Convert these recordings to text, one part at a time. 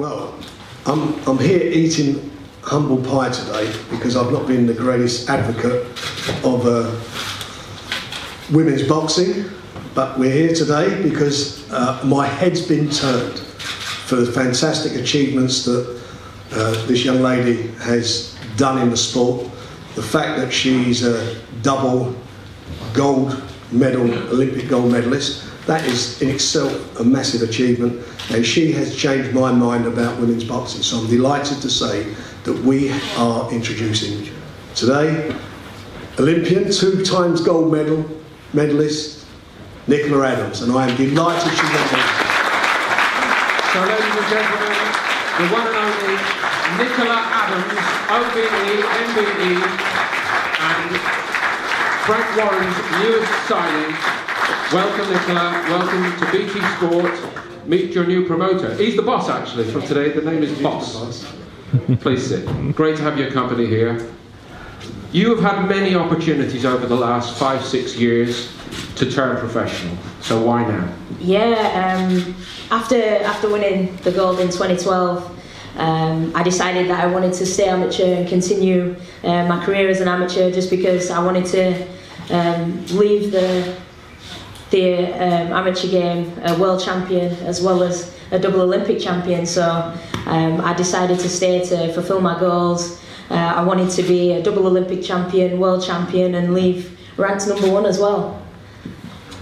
Well, I'm, I'm here eating humble pie today because I've not been the greatest advocate of uh, women's boxing, but we're here today because uh, my head's been turned for the fantastic achievements that uh, this young lady has done in the sport. The fact that she's a double gold medal, Olympic gold medalist, that is in itself a massive achievement. And she has changed my mind about women's boxing. So I'm delighted to say that we are introducing today Olympian, two times gold medal medalist, Nicola Adams. And I am delighted not here. So, ladies and gentlemen, the one and only Nicola Adams, OBE, MBE, and Frank Warren's newest signing. Welcome, Nicola. Welcome to BT Sport. Meet your new promoter. He's the boss, actually, from today. The name is Boss. Please sit. Great to have your company here. You have had many opportunities over the last five, six years to turn professional. So why now? Yeah, um, after after winning the gold in 2012, um, I decided that I wanted to stay amateur and continue uh, my career as an amateur, just because I wanted to um, leave the the um, amateur game a world champion as well as a double Olympic champion. So um, I decided to stay to fulfil my goals. Uh, I wanted to be a double Olympic champion, world champion, and leave ranked number one as well.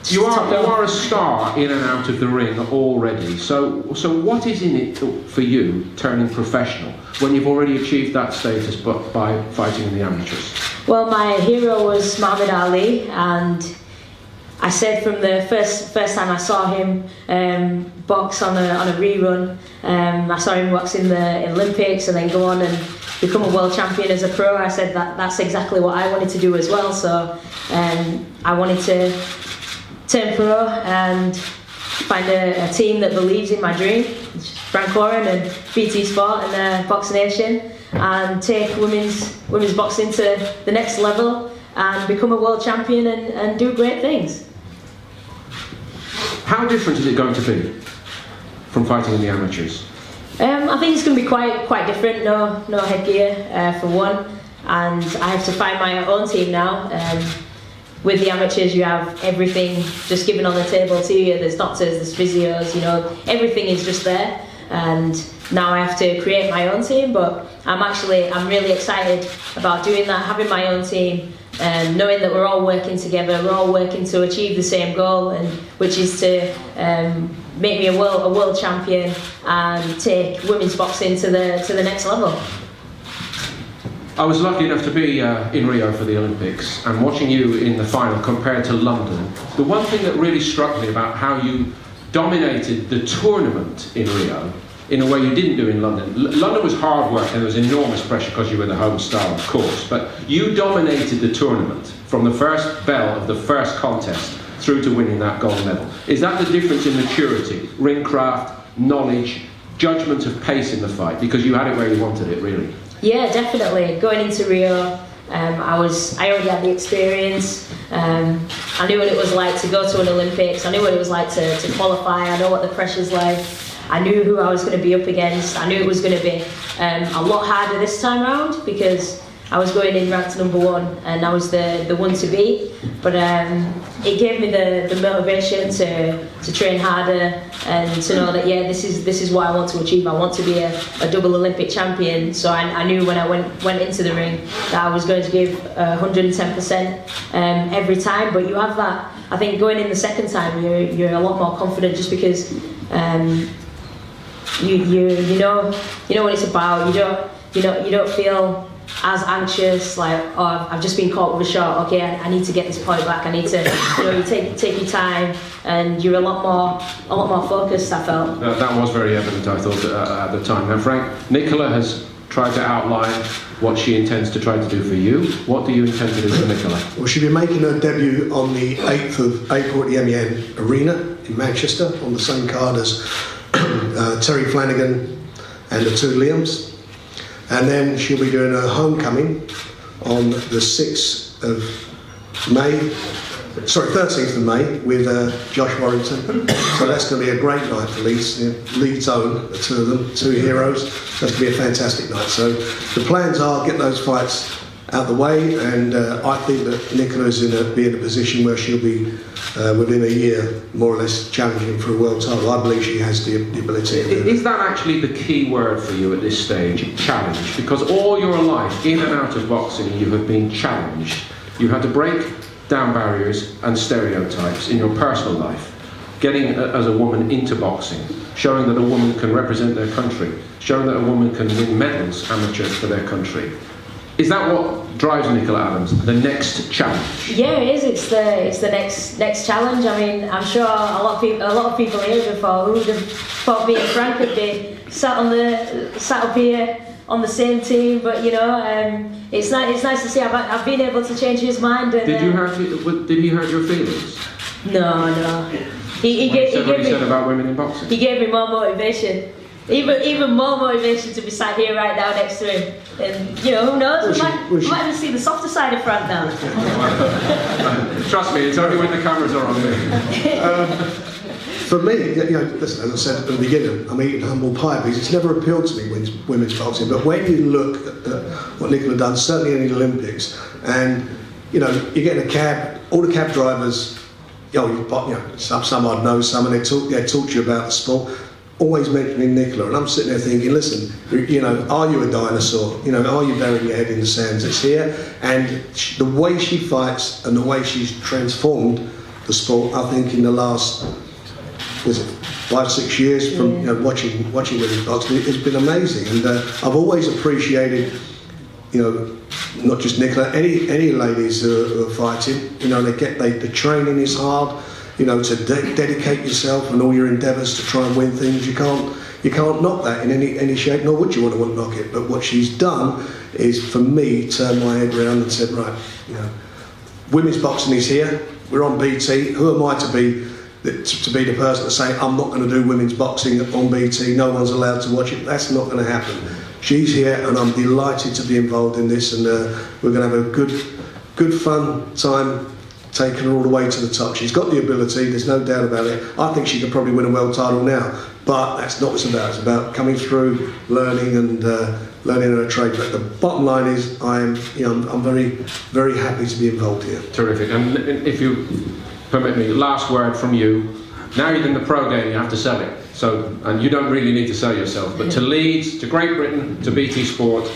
You are, you are a star in and out of the ring already. So, so what is in it for you turning professional when you've already achieved that status but by fighting in the amateurs? Well, my hero was Muhammad Ali, and I said from the first first time I saw him um, box on a on a rerun, um, I saw him box in the Olympics and then go on and become a world champion as a pro. I said that that's exactly what I wanted to do as well. So um, I wanted to turn pro and find a, a team that believes in my dream, Frank Warren and BT Sport and uh, Box Nation, and take women's women's boxing to the next level and become a world champion and, and do great things. How different is it going to be from fighting in the amateurs? Um, I think it's going to be quite quite different. No no headgear uh, for one, and I have to find my own team now. Um, with the amateurs, you have everything just given on the table to you. There's doctors, there's physios, you know, everything is just there. And now I have to create my own team. But I'm actually I'm really excited about doing that, having my own team, and knowing that we're all working together, we're all working to achieve the same goal, and which is to um, make me a world a world champion and take women's boxing to the to the next level. I was lucky enough to be uh, in Rio for the Olympics and watching you in the final compared to London. The one thing that really struck me about how you dominated the tournament in Rio in a way you didn't do in London. L- London was hard work and there was enormous pressure because you were the home star, of course, but you dominated the tournament from the first bell of the first contest through to winning that gold medal. Is that the difference in maturity, ring craft, knowledge, judgment of pace in the fight? Because you had it where you wanted it, really. Yeah, definitely. Going into Rio, um, I was I already had the experience. Um, I knew what it was like to go to an Olympics. I knew what it was like to, to qualify. I know what the pressure's like. I knew who I was going to be up against. I knew it was going to be um, a lot harder this time round because I was going in ranked number one and I was the, the one to beat. But um, it gave me the, the motivation to, to train harder and to know that yeah, this is this is what I want to achieve. I want to be a, a double Olympic champion. So I, I knew when I went went into the ring that I was going to give uh, 110% um, every time. But you have that. I think going in the second time, you're you're a lot more confident just because. Um, you, you you know you know what it's about. You don't you know you don't feel as anxious like oh I've just been caught with a shot. Okay, I, I need to get this point back. I need to you know you take take your time and you're a lot more a lot more focused. I felt. That, that was very evident, I thought, at, at the time. Now, Frank, Nicola has tried to outline what she intends to try to do for you. What do you intend to do for Nicola? Well, she'll be making her debut on the 8th of April at the MEN Arena in Manchester on the same card as uh, Terry Flanagan and the two Liams. And then she'll be doing her homecoming on the 6th of May sorry, 13th of May with uh, Josh Warrington. so that's going to be a great night for Leeds. Leeds own, the two of them, two heroes. That's going to be a fantastic night. So the plans are get those fights out the way, and uh, I think that Nicola's in a, be in a position where she'll be uh, within a year, more or less, challenging for a world title. I believe she has the, the ability. Is that actually the key word for you at this stage, challenge? Because all your life, in and out of boxing, you have been challenged. You had to break down barriers and stereotypes in your personal life. Getting a, as a woman into boxing, showing that a woman can represent their country, showing that a woman can win medals, amateur, for their country. Is that what drives Nicola Adams? The next challenge? Yeah, it is. It's the it's the next next challenge. I mean, I'm sure a lot of people a lot of people here before who would have thought me and Frank would be sat on the sat up here on the same team. But you know, um, it's nice it's nice to see I've, I've been able to change his mind. And, did you uh, hurt? Did he hurt your feelings? No, no. He, he, gave, he gave me, about women in boxing. He gave me more motivation. Even even more motivation to be sat here right now next to him. And you know, who knows? We might, we might even see the softer side of Frank now. Trust me, it's only when the cameras are on me. Um, for me, you know, listen, as I said at the beginning, I'm eating humble pie because it's never appealed to me women's, women's boxing. But when you look at, at what Nicola done, certainly in the Olympics, and you know, you get in a cab, all the cab drivers, you know, you know some, some I'd know, some, and they talk, they talk to you about the sport always mentioning Nicola, and I'm sitting there thinking, listen, you know, are you a dinosaur? You know, are you burying your head in the sands? It's here, and the way she fights and the way she's transformed the sport, I think, in the last was it five, six years from you know, watching watching women's boxing, it's been amazing, and uh, I've always appreciated, you know. Not just Nicola, any any ladies who are, who are fighting, you know, they get they, the training is hard you know, to de- dedicate yourself and all your endeavours to try and win things. You can't, you can't knock that in any, any shape, nor would you want to knock it. But what she's done is, for me, turn my head around and said, right, you know, women's boxing is here. We're on BT. Who am I to be to be the person to say I'm not going to do women's boxing on BT? No one's allowed to watch it. That's not going to happen. She's here, and I'm delighted to be involved in this, and uh, we're going to have a good, good fun time taken her all the way to the top. She's got the ability, there's no doubt about it. I think she could probably win a world title now, but that's not what it's about. It's about coming through, learning, and uh, learning her trade. But the bottom line is, I am, you know, I'm, I'm very, very happy to be involved here. Terrific. And if you permit me, last word from you. Now you're in the pro game, you have to sell it. So, and you don't really need to sell yourself, but to Leeds, to Great Britain, to BT Sport,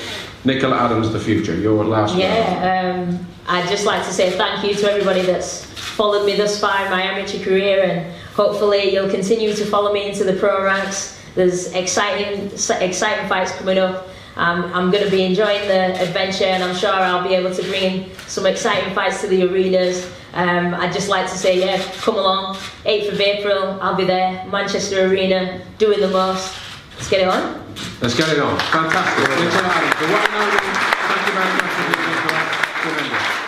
Nicola Adams, the future. Your last yeah, um, I'd just like to say thank you to everybody that's followed me thus far in my amateur career, and hopefully you'll continue to follow me into the pro ranks. There's exciting, exciting fights coming up. Um, I'm going to be enjoying the adventure, and I'm sure I'll be able to bring some exciting fights to the arenas. Um, I'd just like to say, yeah, come along. 8th of April, I'll be there, Manchester Arena, doing the most. Let's get it on. Let's get it on. Fantastic. Thank you very much for being here.